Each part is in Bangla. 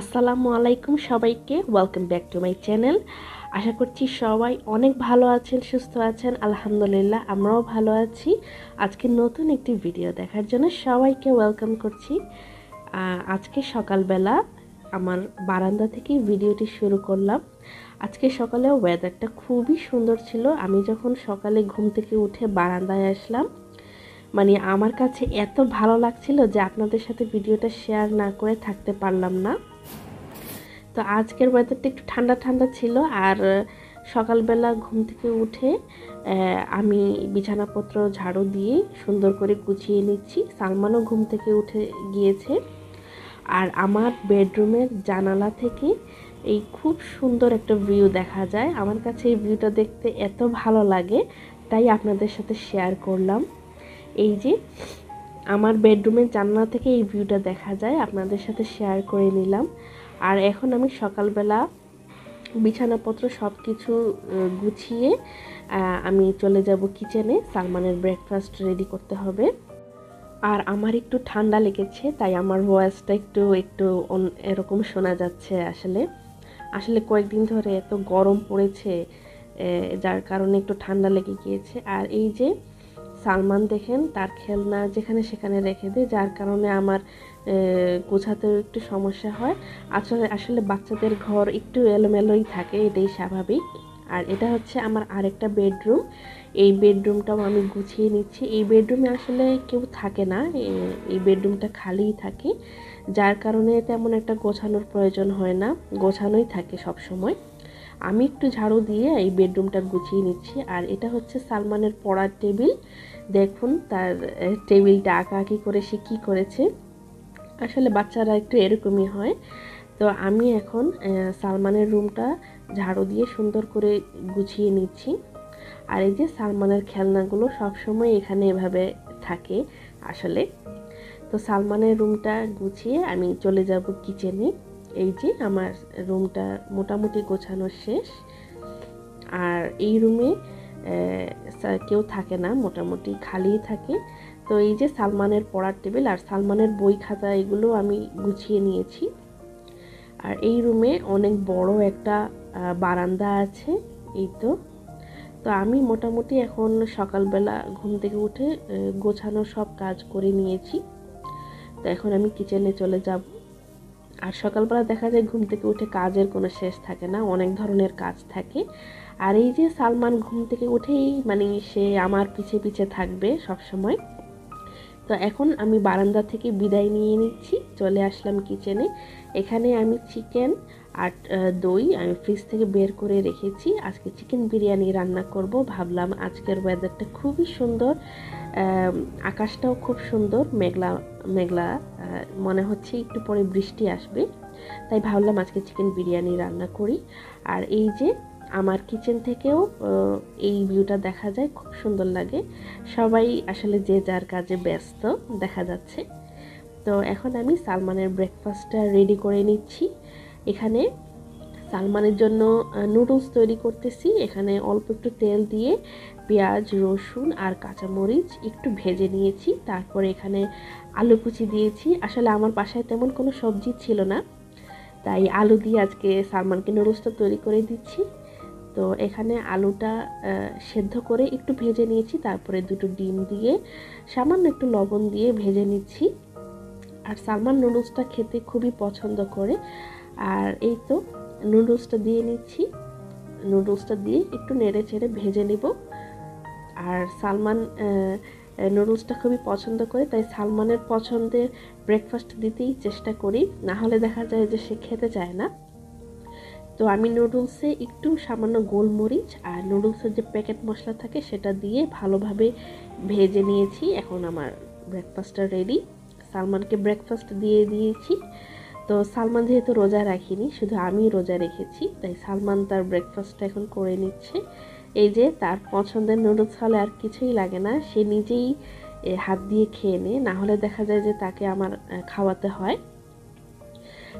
আসসালামু আলাইকুম সবাইকে। Welcome back to my channel আশা করছি সবাই অনেক ভালো আছেন, সুস্থ আছেন। আলহামদুলিল্লাহ, আমরাও ভালো আছি। আজকে নতুন একটি ভিডিও দেখার জন্য সবাইকে ওয়েলকাম করছি। আজকে সকালবেলা আমার বারান্দা থেকে ভিডিওটি শুরু করলাম। আজকে সকালে ওয়েদারটা খুবই সুন্দর ছিল। আমি যখন সকালে ঘুম থেকে উঠে বারান্দায় আসলাম মানে আমার কাছে এত ভালো লাগছিল যে আপনাদের সাথে ভিডিওটা শেয়ার না করে থাকতে পারলাম না। তো আজকের ওয়েদারটা একটু ঠান্ডা ঠান্ডা ছিল আর সকালবেলা ঘুম থেকে উঠে আমি বিছানাপত্র ঝাড়ু দিয়ে সুন্দর করে গুছিয়ে নিচ্ছি। সালমানও ঘুম থেকে উঠে গিয়েছে। আর আমার বেডরুমের জানালা থেকে এই খুব সুন্দর একটা ভিউ দেখা যায়। আমার কাছে এই ভিউটা দেখতে এত ভালো লাগে, তাই আপনাদের সাথে শেয়ার করলাম। এই যে, আমার বেডরুমের জানলা থেকে এই ভিউটা দেখা যায়। আপনাদের সাথে শেয়ার করে নিলাম। আর এখন আমি সকালবেলা বিছানাপত্র সব কিছু গুছিয়ে আমি চলে যাব কিচেনে। সালমানের ব্রেকফাস্ট রেডি করতে হবে। আর আমার একটু ঠান্ডা লেগেছে, তাই আমার ভয়েসটা একটু একটু এরকম শোনা যাচ্ছে আসলে। আসলে কয়েকদিন ধরে এত গরম পড়েছে যার কারণে একটু ঠান্ডা লেগে গিয়েছে। আর এই যে সালমান দেখেন, তার খেলনা যেখানে সেখানে রেখে দেয়, যার কারণে আমার গোছাতেও একটু সমস্যা হয়। আসলে আসলে বাচ্চাদের ঘর একটু এলোমেলোই থাকে, এটাই স্বাভাবিক। আর এটা হচ্ছে আমার আরেকটা বেডরুম। এই বেডরুমটাও আমি গুছিয়ে নিচ্ছি। এই বেডরুমে আসলে কেউ থাকে না এই বেডরুমটা খালিই থাকে। যার কারণে তেমন একটা গোছানোর প্রয়োজন হয় না, গোছানোই থাকে সব সময়। আমি একটু ঝাড়ু দিয়ে এই বেডরুমটা গুছিয়ে নিচ্ছি। আর এটা হচ্ছে সালমানের পড়ার টেবিল। দেখুন তার টেবিলটা আঁকা আঁকি করে সে কী করেছে। আসলে বাচ্চারা একটু এরকমই হয়। তো আমি এখন সালমানের রুমটা ঝাড়ু দিয়ে সুন্দর করে গুছিয়ে নিচ্ছি। আর এই যে সালমানের খেলনাগুলো সবসময় এখানে এভাবে থাকে আসলে। তো সালমানের রুমটা গুছিয়ে আমি চলে যাব কিচেনে। এই যে আমার রুমটা মোটামুটি গোছানো শেষ। আর এই রুমে কেউ থাকে না, মোটামুটি খালিই থাকে। তো এই যে সালমানের পড়ার টেবিল আর সালমানের বই খাতা, এগুলো আমি গুছিয়ে নিয়েছি। আর এই রুমে অনেক বড় একটা বারান্দা আছে, এই তো। তো আমি মোটামুটি এখন সকালবেলা ঘুম থেকে উঠে গোছানো সব কাজ করে নিয়েছি। তো এখন আমি কিচেনে চলে যাব। আর সকালবেলা দেখা যায় ঘুম থেকে উঠে কাজের কোনো শেষ থাকে না, অনেক ধরনের কাজ থাকে। আর এই যে সালমান ঘুম থেকে উঠেই মানে সে আমার পিছে পিছে থাকবে সব সময় তো এখন আমি বারান্দা থেকে বিদায় নিয়ে নিচ্ছি। চলে আসলাম কিচেনে এখানে আমি চিকেন আর দই আমি ফ্রিজ থেকে বের করে রেখেছি। আজকে চিকেন বিরিয়ানি রান্না করব। ভাবলাম আজকের ওয়েদারটা খুবই সুন্দর। আকাশটাও খুব সুন্দর। মেঘলা মেঘলা মনে হচ্ছে একটু পরে বৃষ্টি আসবে। তাই ভাবলাম আজকে চিকেন বিরিয়ানি রান্না করি। আর এই যে আমার কিচেন থেকেও এই ভিউটা দেখা যায়, খুব সুন্দর লাগে। সবাই আসলে যে যার কাজে ব্যস্ত, দেখা যাচ্ছে। তো এখন আমি সালমানের ব্রেকফাস্টটা রেডি করে নিচ্ছি। এখানে সালমানের জন্য নুডলস তৈরি করতেছি। এখানে অল্প একটু তেল দিয়ে পেঁয়াজ, রসুন আর কাঁচামরিচ একটু ভেজে নিয়েছি। তারপরে এখানে আলু কুচি দিয়েছি। আসলে আমার বাসায় তেমন কোনো সবজি ছিল না। তাই আলু দিয়ে আজকে সালমানকে নুডলসটা তৈরি করে দিচ্ছি। তো এখানে আলুটা সেদ্ধ করে একটু ভেজে নিয়েছি। তারপরে দুটো ডিম দিয়ে, সামান্য একটু লবণ দিয়ে ভেজে নিচ্ছি। আর সালমান নুডলসটা খেতে খুবই পছন্দ করে। আর এই তো, নুডলসটা দিয়ে নিচ্ছি। নুডলসটা দিয়ে একটু নেড়ে চেড়ে ভেজে নেব। আর সালমান নুডলসটা খুবই পছন্দ করে, তাই সালমানের পছন্দের ব্রেকফাস্ট দিতেই চেষ্টা করি। না হলে দেখা যায় যে সে খেতে চায় না। তো আমি নুডলসে একটু সামান্য গোলমরিচ আর নুডলসের যে প্যাকেট মশলা থাকে সেটা দিয়ে ভালোভাবে ভেজে নিয়েছি। এখন আমার ব্রেকফাস্টটা রেডি সালমানকে ব্রেকফাস্ট দিয়ে দিয়েছি। তো সালমান যেহেতু রোজা রাখিনি, শুধু আমি রোজা রেখেছি, তাই সালমান তার ব্রেকফাস্টটা এখন করে নিচ্ছে। এই যে তার পছন্দের নুডলস হলে আর কিছুই লাগে না, সে নিজেই হাত দিয়ে খেয়ে নেয় না হলে দেখা যায় যে তাকে আমার খাওয়াতে হয়।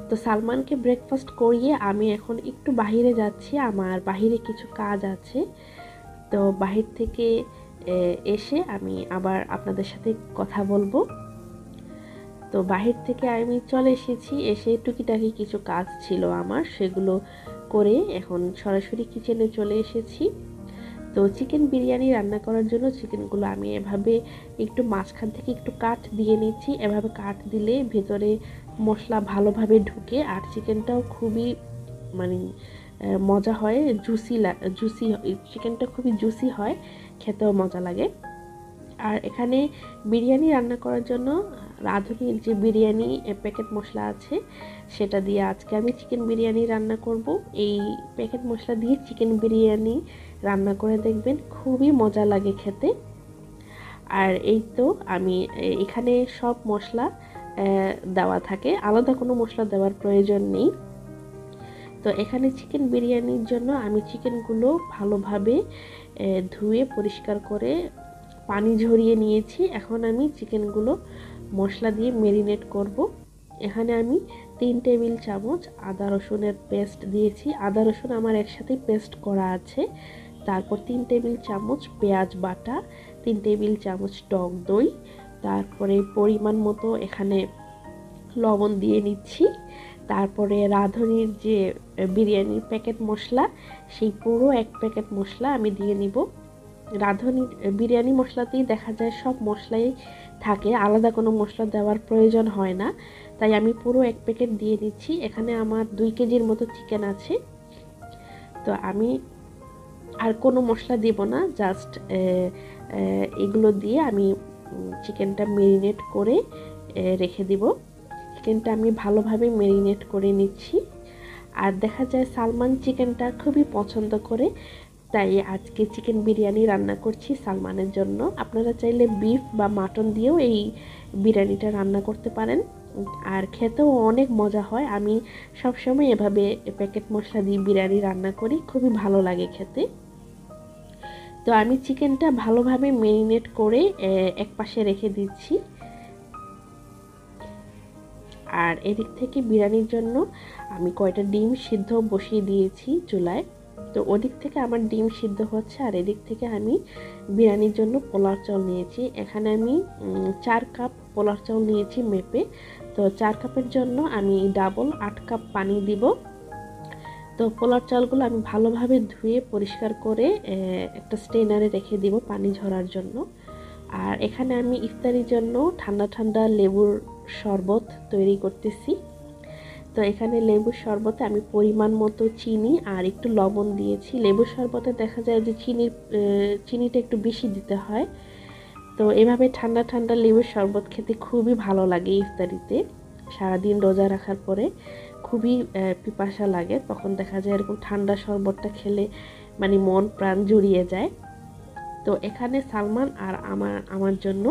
তো সালমানকে ব্রেকফাস্ট করিয়ে আমি এখন একটু বাহিরে যাচ্ছি, আমার বাহিরে কিছু কাজ আছে। তো বাহির থেকে এসে আমি আবার আপনাদের সাথে কথা বলব। তো বাহির থেকে আমি চলে এসেছি, এসে টুকিটাকি কিছু কাজ ছিল আমার, সেগুলো করে এখন সরাসরি কিচেনে চলে এসেছি। তো চিকেন বিরিয়ানি রান্না করার জন্য চিকেনগুলো আমি এভাবে একটু মাঝখান থেকে একটু কাট দিয়ে নিচ্ছি, এভাবে কাট দিলে ভেতরে মশলা ভালোভাবে ঢুকে আর চিকেনটাও খুবই মানে মজা হয় জুসি জুসি চিকেনটা খুবই জুসি হয়, খেতেও মজা লাগে। আর এখানে বিরিয়ানি রান্না করার জন্য রাঁধুনির যে বিরিয়ানি প্যাকেট মশলা আছে, সেটা দিয়ে আজকে আমি চিকেন বিরিয়ানি রান্না করব। এই প্যাকেট মশলা দিয়ে চিকেন বিরিয়ানি রান্না করে দেখবেন, খুবই মজা লাগে খেতে। আর এই তো আমি এখানে সব মশলা দেওয়া থাকে। আলাদা কোনো মশলা দেওয়ার প্রয়োজন নেই। তো এখানে চিকেন বিরিয়ানির জন্য আমি চিকেনগুলো ভালোভাবে ধুয়ে পরিষ্কার করে পানি ঝরিয়ে নিয়েছি। এখন আমি চিকেনগুলো মশলা দিয়ে মেরিনেট করব। এখানে আমি তিন টেবিল চামচ আদা রসুনের পেস্ট দিয়েছি। আদা রসুন আমার একসাথেই পেস্ট করা আছে। তারপর তিন টেবিল চামচ পেঁয়াজ বাটা, তিন টেবিল চামচ টক দই তারপরে পরিমাণ মতো এখানে লবণ দিয়ে নিচ্ছি। তারপরে রাঁধুনির যে বিরিয়ানির প্যাকেট মশলা, সেই পুরো এক প্যাকেট মশলা আমি দিয়ে নিব। রাঁধুনির বিরিয়ানি মশলাতেই দেখা যায় সব মশলাই থাকে, আলাদা কোনো মশলা দেওয়ার প্রয়োজন হয় না। তাই আমি পুরো এক প্যাকেট দিয়ে নিচ্ছি। এখানে আমার দুই কেজির মতো চিকেন আছে। তো আমি আর কোনো মশলা দেব না, জাস্ট এগুলো দিয়ে আমি চিকেনটা মেরিনেট করে রেখে দিব। চিকেনটা আমি ভালোভাবে মেরিনেট করে নিচ্ছি। আর দেখা যায় সালমান চিকেনটা খুবই পছন্দ করে, তাই আজকে চিকেন বিরিয়ানি রান্না করছি সালমানের জন্য। আপনারা চাইলে বিফ বা মাটন দিয়েও এই বিরিয়ানিটা রান্না করতে পারেন। আর খেতেও অনেক মজা হয়। আমি সবসময় এভাবে প্যাকেট মশলা দিয়ে বিরিয়ানি রান্না করি। খুবই ভালো লাগে খেতে। তো আমি চিকেনটা ভালোভাবে মেরিনেট করে এক পাশে রেখে দিচ্ছি। আর এদিক থেকে বিরিয়ানির জন্য আমি কয়টা ডিম সিদ্ধ বসিয়ে দিয়েছি চুলায়। তো ওদিক থেকে আমার ডিম সিদ্ধ হচ্ছে, আর এদিক থেকে আমি বিরিয়ানির জন্য পোলার চাল নিয়েছি। এখানে আমি চার কাপ পোলার চাল নিয়েছি মেপে। তো চার কাপের জন্য আমি ডাবল আট কাপ পানি দিব। তো পোলার চালগুলো আমি ভালোভাবে ধুয়ে পরিষ্কার করে একটা স্টেনারে রেখে দিব পানি ঝরার জন্য। আর এখানে আমি ইফতারির জন্য ঠান্ডা ঠান্ডা লেবুর শরবত তৈরি করতেছি। তো এখানে লেবুর শরবতে আমি পরিমাণ মতো চিনি আর একটু লবণ দিয়েছি। লেবুর শরবতে দেখা যায় যে চিনির চিনিটা একটু বেশি দিতে হয়। তো এভাবে ঠান্ডা ঠান্ডা লেবুর শরবত খেতে খুবই ভালো লাগে ইফতারিতে। সারাদিন রোজা রাখার পরে। খুবই পিপাসা লাগে। তখন দেখা যায় এরকম ঠান্ডা শরবতটা খেলে মানে মন প্রাণ জুড়িয়ে যায়। তো এখানে সালমান আর আমার আমার জন্য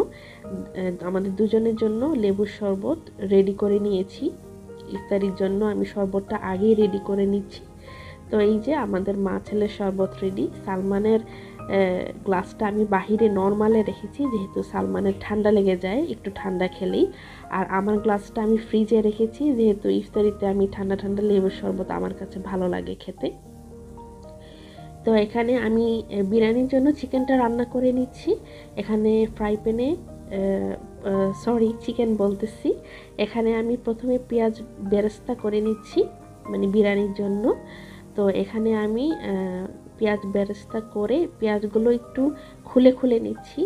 আমাদের দুজনের জন্য লেবুর শরবত রেডি করে নিয়েছি। ইফতারির জন্য আমি শরবতটা আগেই রেডি করে নিচ্ছি। তো এই যে আমাদের মা ছেলের শরবত রেডি সালমানের গ্লাসটা আমি বাহিরে নর্মালে রেখেছি, যেহেতু সালমানের ঠান্ডা লেগে যায়, একটু ঠান্ডা খেলেই। আর আমার গ্লাসটা আমি ফ্রিজে রেখেছি, যেহেতু ইফতারিতে আমি ঠান্ডা ঠান্ডা লেবুর শরবত আমার কাছে ভালো লাগে খেতে। তো এখানে আমি বিরিয়ানির জন্য চিকেনটা রান্না করে নিচ্ছি। এখানে ফ্রাই প্যানে সরি চিকেন বলতেছি। এখানে আমি প্রথমে পেঁয়াজ বেরেস্তা করে নিচ্ছি মানে বিরিয়ানির জন্য। তো এখানে আমি পেঁয়াজ বেরেস্তা করে পেঁয়াজগুলো একটু খুলে খুলে নিচ্ছি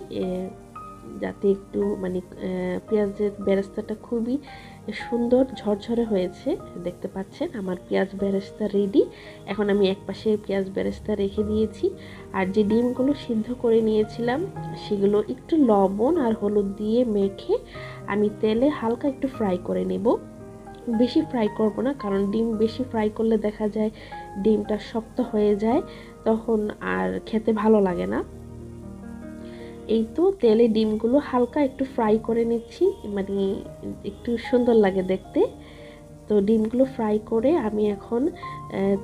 যাতে একটু মানে পেঁয়াজের বেরেস্তাটা খুবই সুন্দর ঝরঝরে হয়েছে। দেখতে পাচ্ছেন আমার পেঁয়াজ বেরেস্তা রেডি এখন আমি এক পাশে পেঁয়াজ বেরেস্তা রেখে দিয়েছি। আর যে ডিমগুলো সিদ্ধ করে নিয়েছিলাম, সেগুলো একটু লবণ আর হলুদ দিয়ে মেখে আমি তেলে হালকা একটু ফ্রাই করে নেব। বেশি ফ্রাই করব না, কারণ ডিম বেশি ফ্রাই করলে দেখা যায় ডিমটা শক্ত হয়ে যায়। তখন আর খেতে ভালো লাগে না। এই তো তেলে ডিমগুলো হালকা একটু ফ্রাই করে নিচ্ছি মানে একটু সুন্দর লাগে দেখতে। তো ডিমগুলো ফ্রাই করে আমি এখন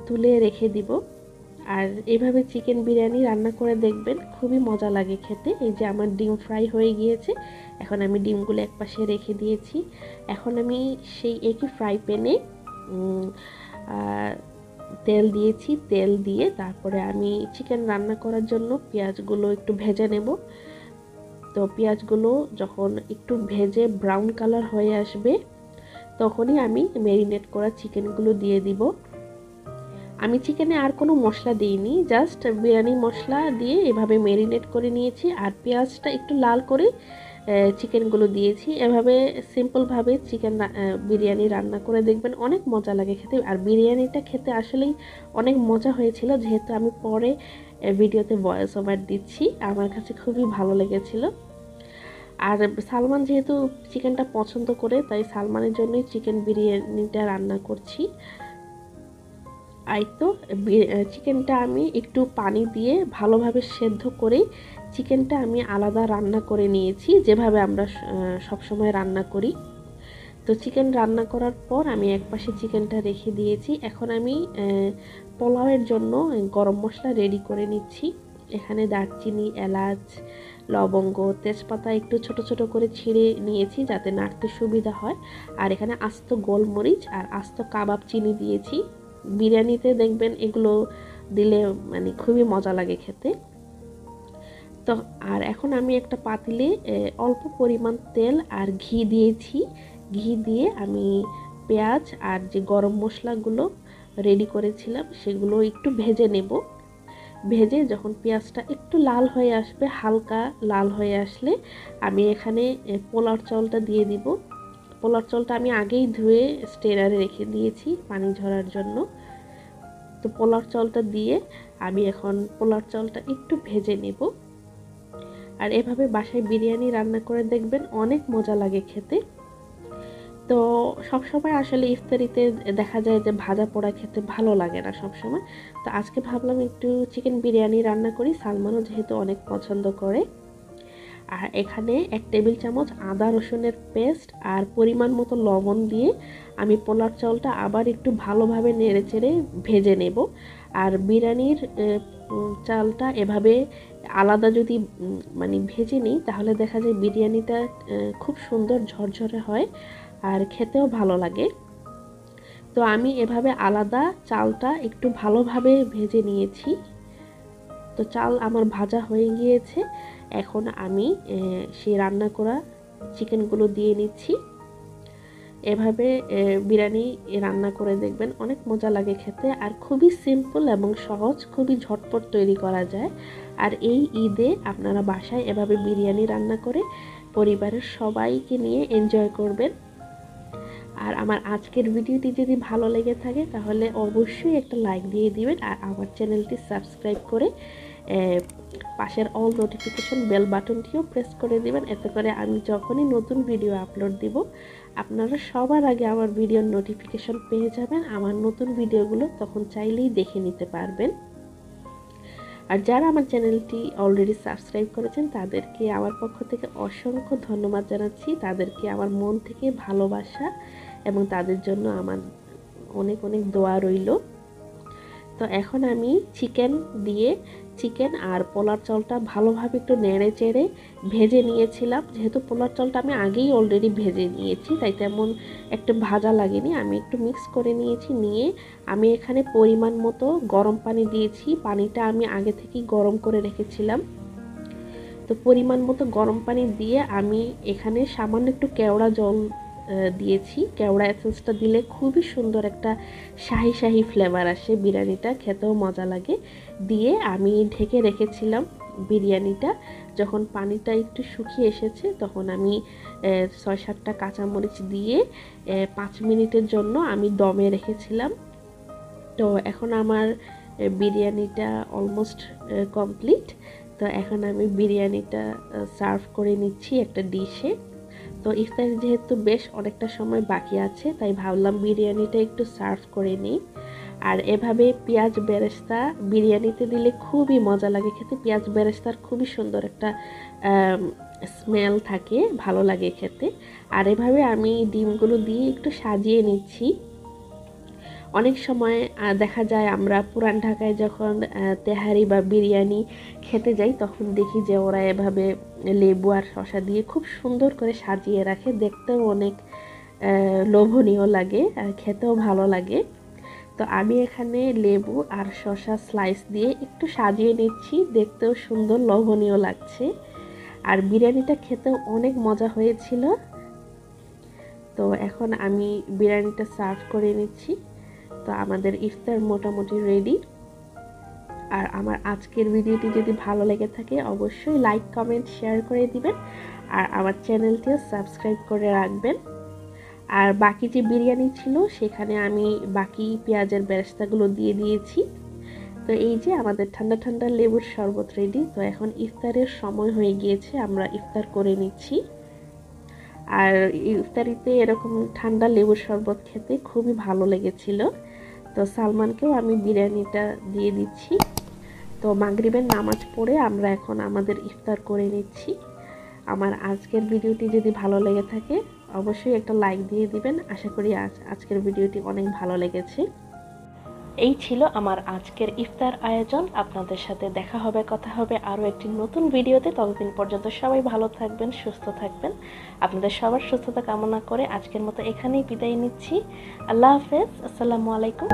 তুলে রেখে দিব। আর এভাবে চিকেন বিরিয়ানি রান্না করে দেখবেন, খুবই মজা লাগে খেতে। এই যে আমার ডিম ফ্রাই হয়ে গিয়েছে, এখন আমি ডিমগুলো এক পাশে রেখে দিয়েছি। এখন আমি সেই একই ফ্রাই প্যানে তেল দিয়েছি, তেল দিয়ে তারপরে আমি চিকেন রান্না করার জন্য পেঁয়াজগুলো একটু ভেজে নেব। তো পেঁয়াজগুলো যখন একটু ভেজে ব্রাউন কালার হয়ে আসবে, তখনই আমি ম্যারিনেট করা চিকেনগুলো দিয়ে দিব। আমি চিকেনে আর কোনো মশলা দিইনি জাস্ট বিরিয়ানি মশলা দিয়ে এভাবে ম্যারিনেট করে নিয়েছি। আর পেঁয়াজটা একটু লাল করে চিকেনগুলো দিয়েছি। এভাবে সিম্পলভাবে চিকেন বিরিয়ানি রান্না করে দেখবেন অনেক মজা লাগে খেতে। আর বিরিয়ানিটা খেতে আসলেই অনেক মজা হয়েছিল, যেহেতু আমি পরে ভিডিওতে ভয়েস ওভার দিচ্ছি। আমার কাছে খুবই ভালো লেগেছিল। আর সালমান যেহেতু চিকেনটা পছন্দ করে, তাই সালমানের জন্যই চিকেন বিরিয়ানিটা রান্না করছি। আই তো চিকেনটা আমি একটু পানি দিয়ে ভালোভাবে সেদ্ধ করে চিকেনটা আমি আলাদা রান্না করে নিয়েছি, যেভাবে আমরা সবসময় রান্না করি। তো চিকেন রান্না করার পর আমি এক পাশে চিকেনটা রেখে দিয়েছি। এখন আমি পোলাওয়ের জন্য গরম মশলা রেডি করে নিচ্ছি। এখানে দারচিনি, এলাচ, লবঙ্গ, তেজপাতা একটু ছোট ছোট করে ছিঁড়ে নিয়েছি যাতে নাড়তে সুবিধা হয়। আর এখানে আস্ত গোলমরিচ আর আস্ত কাবাব চিনি দিয়েছি। বিরিয়ানিতে দেখবেন এগুলো দিলে মানে খুবই মজা লাগে খেতে। তো আর এখন আমি একটা পাতিলে অল্প পরিমাণ তেল আর ঘি দিয়েছি। ঘি দিয়ে আমি পেঁয়াজ আর যে গরম মশলাগুলো রেডি করেছিলাম, সেগুলো একটু ভেজে নেব। ভেজে যখন পেঁয়াজটা একটু লাল হয়ে আসবে, হালকা লাল হয়ে আসলে আমি এখানে পোলার চাউলটা দিয়ে দিব। পোলার চাউলটা আমি আগেই ধুয়ে স্টেনারে রেখে দিয়েছি পানি ঝরার জন্য। তো পোলার চাউলটা দিয়ে আমি এখন পোলার চাউলটা একটু ভেজে নেব। আর এভাবে বাসায় বিরিয়ানি রান্না করে দেখবেন অনেক মজা লাগে খেতে। তো সবসময় আসলে ইফতারিতে দেখা যায় যে ভাজা পোড়া খেতে ভালো লাগে না সবসময়। তো আজকে ভাবলাম একটু চিকেন বিরিয়ানি রান্না করি, সালমানও যেহেতু অনেক পছন্দ করে। আর এখানে এক টেবিল চামচ আদা রসুনের পেস্ট আর পরিমাণ মতো লবণ দিয়ে আমি পোলার চাউলটা আবার একটু ভালোভাবে নেড়ে চেড়ে ভেজে নেব। আর বিরিয়ানির চালটা এভাবে আলাদা যদি মানে ভেজে নিই, তাহলে দেখা যায় বিরিয়ানিটা খুব সুন্দর ঝরঝরে হয় আর খেতেও ভালো লাগে। তো আমি এভাবে আলাদা চালটা একটু ভালোভাবে ভেজে নিয়েছি। তো চাল আমার ভাজা হয়ে গিয়েছে। এখন আমি সেই রান্না করা চিকেনগুলো দিয়ে নিচ্ছি। এভাবে বিরিয়ানি রান্না করে দেখবেন অনেক মজা লাগে খেতে। আর খুবই সিম্পল এবং সহজ, খুবই ঝটপট তৈরি করা যায়। আর এই ঈদে আপনারা বাসায় এভাবে বিরিয়ানি রান্না করে পরিবারের সবাইকে নিয়ে এনজয় করবেন। আর আমার আজকের ভিডিওটি যদি ভালো লেগে থাকে, তাহলে অবশ্যই একটা লাইক দিয়ে দিবেন আর আমার চ্যানেলটি সাবস্ক্রাইব করে পাশের অল নোটিফিকেশন বেল বাটনটিও প্রেস করে দিবেন। এতে করে আমি যখনই নতুন ভিডিও আপলোড দিব, আপনারা সবার আগে আমার ভিডিওর নোটিফিকেশন পেয়ে যাবেন। আমার নতুন ভিডিওগুলো তখন চাইলেই দেখে নিতে পারবেন। আর যারা আমার চ্যানেলটি অলরেডি সাবস্ক্রাইব করেছেন, তাদেরকে আমার পক্ষ থেকে অসংখ্য ধন্যবাদ জানাচ্ছি। তাদেরকে আমার মন থেকে ভালোবাসা এবং তাদের জন্য আমার অনেক অনেক দোয়া রইল। তো এখন আমি চিকেন দিয়ে চিকেন আর পোলার চলটা ভালোভাবে একটু নেড়ে চেড়ে ভেজে নিয়েছিলাম। যেহেতু পোলার চলটা আমি আগেই অলরেডি ভেজে নিয়েছি, তাই তেমন একটু ভাজা লাগেনি। আমি একটু মিক্স করে নিয়েছি, নিয়ে আমি এখানে পরিমাণ মতো গরম পানি দিয়েছি। পানিটা আমি আগে থেকেই গরম করে রেখেছিলাম। তো পরিমাণ মতো গরম পানি দিয়ে আমি এখানে সামান্য একটু কেওড়া জল দিয়েছি। কেওড়া এসেন্সটা দিলে খুবই সুন্দর একটা শাহি শাহি ফ্লেভার আসে বিরিয়ানিটা, খেতেও মজা লাগে। দিয়ে আমি ঢেকে রেখেছিলাম বিরিয়ানিটা। যখন পানিটা একটু শুকিয়ে এসেছে, তখন আমি ছয় সাতটা কাঁচামরিচ দিয়ে পাঁচ মিনিটের জন্য আমি দমে রেখেছিলাম। তো এখন আমার বিরিয়ানিটা অলমোস্ট কমপ্লিট তো এখন আমি বিরিয়ানিটা সার্ভ করে নিচ্ছি একটা ডিশে তো ইফতার যেহেতু বেশ অনেকটা সময় বাকি আছে, তাই ভাবলাম বিরিয়ানিটা একটু সার্ভ করে নিই। আর এভাবে পেঁয়াজ বেরেস্তা বিরিয়ানিতে দিলে খুবই মজা লাগে, খেতে পেঁয়াজ বেরেস্তার খুবই সুন্দর একটা স্মেল থাকে, ভালো লাগে খেতে। আর এভাবে আমি ডিমগুলো দিয়ে একটু সাজিয়ে নিচ্ছি। অনেক সময় দেখা যায় আমরা পুরান ঢাকায় যখন তেহারি বা বিরিয়ানি খেতে যাই, তখন দেখি যে ওরা এভাবে লেবু আর শশা দিয়ে খুব সুন্দর করে সাজিয়ে রাখে। দেখতেও অনেক লোভনীয় লাগে আর খেতেও ভালো লাগে। তো আমি এখানে লেবু আর শশা স্লাইস দিয়ে একটু সাজিয়ে নিচ্ছি, দেখতেও সুন্দর লোভনীয় লাগছে। আর বিরিয়ানিটা খেতেও অনেক মজা হয়েছিল। তো এখন আমি বিরিয়ানিটা সার্ভ করে নিচ্ছি। তো আমাদের ইফতার মোটামুটি রেডি আর আমার আজকের ভিডিওটি যদি ভালো লেগে থাকে, অবশ্যই লাইক কমেন্ট শেয়ার করে দিবেন। আর আমার চ্যানেলটিও সাবস্ক্রাইব করে রাখবেন। আর বাকি যে বিরিয়ানি ছিল, সেখানে আমি বাকি পেঁয়াজের বেরেস্তাগুলো দিয়ে দিয়েছি। তো এই যে আমাদের ঠান্ডা ঠান্ডা লেবুর শরবত রেডি তো এখন ইফতারের সময় হয়ে গিয়েছে, আমরা ইফতার করে নিচ্ছি। আর ইফতারিতে এরকম ঠান্ডা লেবুর শরবত খেতে খুবই ভালো লেগেছিল। তো সালমানকেও আমি বিরিয়ানিটা দিয়ে দিচ্ছি। তো মাগরিবের নামাজ পড়ে আমরা এখন আমাদের ইফতার করে নিচ্ছি। আমার আজকের ভিডিওটি যদি ভালো লেগে থাকে, অবশ্যই একটা লাইক দিয়ে দিবেন। আশা করি আজ আজকের ভিডিওটি অনেক ভালো লেগেছে। এই ছিল আমার আজকের ইফতার আয়োজন। আপনাদের সাথে দেখা হবে, কথা হবে আরও একটি নতুন ভিডিওতে। ততদিন পর্যন্ত সবাই ভালো থাকবেন, সুস্থ থাকবেন। আপনাদের সবার সুস্থতা কামনা করে আজকের মতো এখানেই বিদায় নিচ্ছি। আল্লাহ হাফেজ, আসসালামু আলাইকুম।